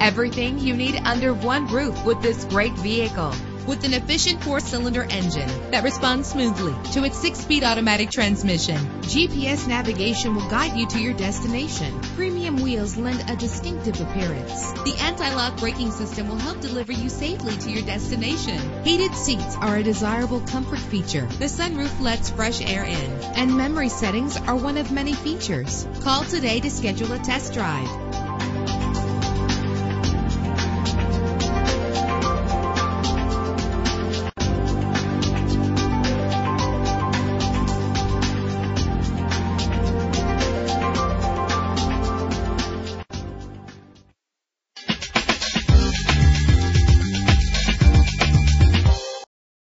Everything you need under one roof with this great vehicle. With an efficient four-cylinder engine that responds smoothly to its six-speed automatic transmission, GPS navigation will guide you to your destination. Premium wheels lend a distinctive appearance. The anti-lock braking system will help deliver you safely to your destination. Heated seats are a desirable comfort feature. The sunroof lets fresh air in, and memory settings are one of many features. Call today to schedule a test drive.